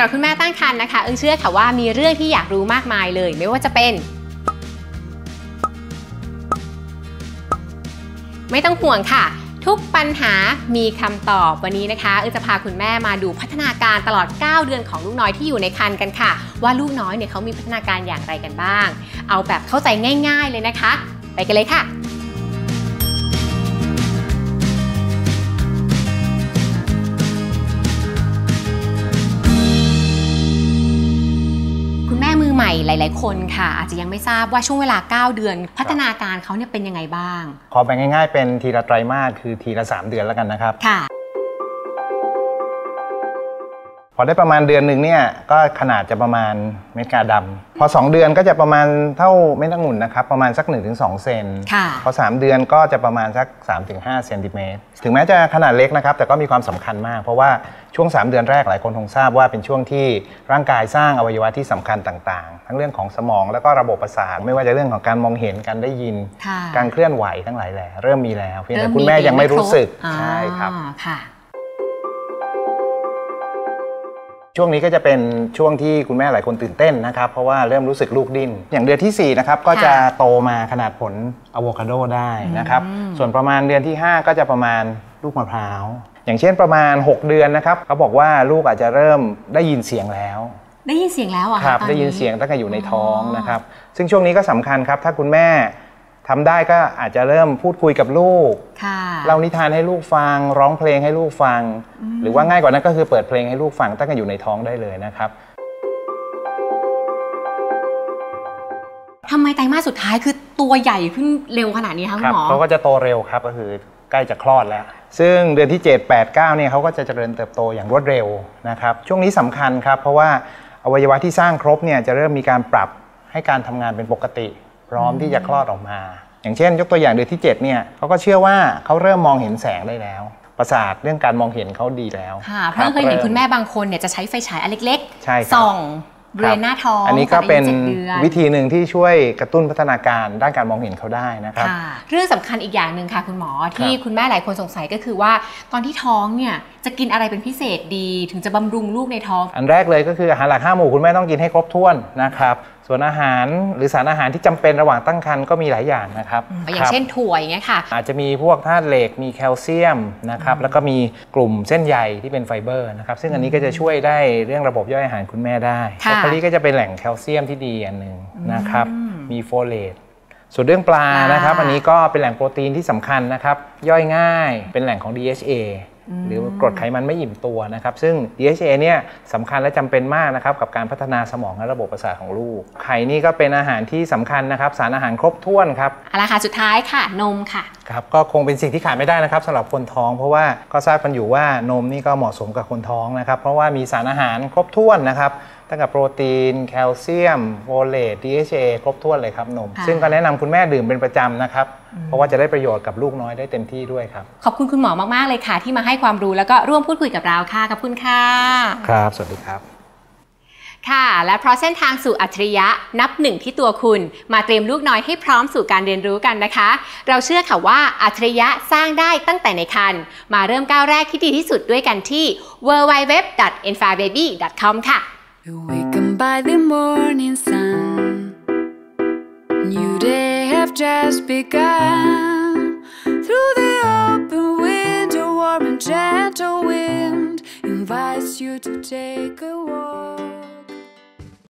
ำหรับคุณแม่ตั้งครรภ์นะคะ เอิงเชื่อค่ะว่ามีเรื่องที่อยากรู้มากมายเลย ไม่ว่าจะเป็น ไม่ต้องห่วงค่ะ ทุกปัญหามีคำตอบวันนี้นะคะเอิงจะพาคุณแม่มาดูพัฒนาการตลอด 9 เดือนของลูกน้อยที่อยู่ในครรภ์กันค่ะ ว่าลูกน้อยเนี่ยเขามีพัฒนาการอย่างไรกันบ้าง เอาแบบเข้าใจง่าย ๆ เลยนะคะ ไปกันเลยค่ะ ม่มือใหม่หลาย ๆ คนค่ะ อาจจะยังไม่ทราบว่าช่วงเวลา 9 เดือน พัฒนาการเขาเนี่ยเป็นยังไงบ้าง ขอแบ่งง่าย ๆ เป็นทีละไตรมาสคือทีละ 3 เดือนแล้วกันนะครับค่ะ อได้ประมาณเดือนหนึ่งเนี่ยก็ขนาดจะประมาณเม็ดกาดำพอ 2 เดือนก็จะประมาณเท่าเม็ดองุ่นนะครับประมาณสัก 1-2 เซนค่ะพอ 3 เดือนก็จะประมาณสัก 3-5เซนติเมตรถึงแม้จะขนาดเล็กนะครับแต่ก็มีความสำคัญมาก เพราะว่าช่วง 3 เดือนแรกหลายคนคงทราบว่าเป็นช่วงที่ร่างกายสร้างอวัยวะที่สำคัญต่างๆ ทั้งเรื่องของสมองแล้วก็ระบบประสาทไม่ว่าจะเรื่องของการมองเห็นการได้ยินค่ะการเคลื่อนไหวทั้งหลายแหล่เริ่มมีแล้วเพียงเริ่แต่มคุณแม่ยังไม่รู้สึกอ่าใช่ครับค่ะ ช่วงนี้ก็จะเป็นช่วงที่คุณแม่หลายคนตื่นเต้นนะครับ เพราะว่าเริ่มรู้สึกลูกดิ้น อย่างเดือนที่ 4 นะครับ ก็จะโตมาขนาดผลอะโวคาโดได้นะครับอืมส่วนประมาณเดือนที่ 5 ก็จะประมาณลูกมะพร้าว อย่างเช่นประมาณ 6 เดือนนะครับเขาบอกว่าลูกอาจจะเริ่มได้ยินเสียงแล้ว ได้ยินเสียงแล้วเหรอะครับตอนได้ยินเสียงตั้งแต่อยู่ในท้องนะครับ ซึ่งช่วงนี้ก็สำคัญครับ ถ้าคุณแม่ ทำได้ก็อาจจะเริ่มพูดคุยกับลูกค่ะเล่านิทานให้ลูกฟัง ร้องเพลงให้ลูกฟัง หรือว่าง่ายกว่านั้นก็คือเปิดเพลงให้ลูกฟังตั้งแต่อยู่ในท้องได้เลยนะครับทำไมไตรมาสสุดท้ายคือตัวใหญ่ขึ้นเร็วขนาดนี้คะคุครัณหมอเขาก็จะโตเร็วครับก็คือใกล้จะคลอดแล้ว ซึ่งเดือนที่ 7 8 9เนี่ยเขาก็จะเจริญเติบโตอย่างรวดเร็วนะครับ ช่วงนี้สำคัญครับ เพราะว่าอวัยวะที่สร้างครบเนี่ยจะเริ่มมีการปรับให้การทำงานเป็นปกติ พร้อมที่จะคลอดออกมา อย่างเช่น ยกตัวอย่างเดือนที่ 7 เนี่ยเขาก็เชื่อว่าเขาเริ่มมองเห็นแสงได้แล้วประสาทเรื่องการมองเห็นเขาดีแล้วค่ะเพราะเคยเห็นคุณแม่บางคนเนี่ยจะใช้ไฟฉายอันเล็กใช่ครับส่องบริเวณหน้าท้องอันนี้ก็เป็นตออายุจ็ดดือนวิธีหนึ่งที่ช่วยกระตุ้นพัฒนาการด้านการมองเห็นเขาได้นะครับค่ะเรื่องสำคัญอีกอย่างหนึ่งค่ะคุณหมอที่คุณแม่หลายคนสงสัยก็คือว่า ตอนที่ท้องเนี่ยจะกินอะไรเป็นพิเศษดี ถึงจะบำรุงลูกในท้อง อันแรกเลยก็คืออาหารหลักห้าหมู่คุณแม่ต้องกินให้ครบถ้วนนะครับส่วนอาหารหรือสารอาหารที่จำเป็นระหว่างตั้งครรภ์ก็มีหลายอย่างนะครับอย่างเช่นถั่วอย่างเงี้ยค่ะ อาจจะมีพวกธาตุเหล็กมีแคลเซียมนะครับแล้วก็มีกลุ่มเส้นใยที่เป็นไฟเบอร์นะครับซึ่งอันนี้ก็จะช่วยได้เรื่องระบบย่อยอาหารคุณแม่ได้ค่ะบรอกโคลีก็จะเป็นแหล่งแคลเซียมที่ดีอันหนึ่งนะครับอืมมีโฟเลต ส่วนเรื่องปลาปลานนะครับ อันนี้ก็เป็นแหล่งโปรตีนที่สำคัญนะครับ ย่อยง่ายเป็นแหล่งของ DHA หรือกรดไขมันไม่อิ่มตัวนะครับ ซึ่ง DHA เนี่ยสำคัญและจำเป็นมากนะครับกับการพัฒนาสมองและระบบประสาทของลูก ไข่นี่ก็เป็นอาหารที่สำคัญนะครับ สารอาหารครบถ้วนครับเอาละค่ะสุดท้ายค่ะนมค่ะครับก็คงเป็นสิ่งที่ขาดไม่ได้นะครับสำหรับคนท้อง เพราะว่าก็ทราบกันอยู่ว่านมนี่ก็เหมาะสมกับคนท้องนะครับ เพราะว่ามีสารอาหารครบถ้วนนะครับ ตั้งแต่โปรตีน แคลเซียมโฟเลต DHA ครบถ้วนเลยครับนมค่ะซึ่งก็แนะนำคุณแม่ดื่มเป็นประจำนะครับ เพราะว่าจะได้ประโยชน์กับลูกน้อยได้เต็มที่ด้วยครับ ขอบคุณคุณหมอมาก ๆ เลยค่ะ ที่มาให้ความรู้แล้วก็ร่วมพูดคุยกับเราค่ะขอบคุณค่ะ ครับ สวัสดีครับค่ะ และเพราะเส้นทางสู่อัจฉริยะนับหนึ่งที่ตัวคุณ มาเตรียมลูกน้อยให้พร้อมสู่การเรียนรู้กันนะคะ เราเชื่อค่ะว่าอัจฉริยะสร้างได้ตั้งแต่ในครรภ์มาเริ่มก้าวแรกที่ดีที่สุดด้วยกันที่ www.enfababy.com ค่ะ Awakened by the morning sun. New day have just begun. Through the open window, warm and gentle wind invites you to take a walk.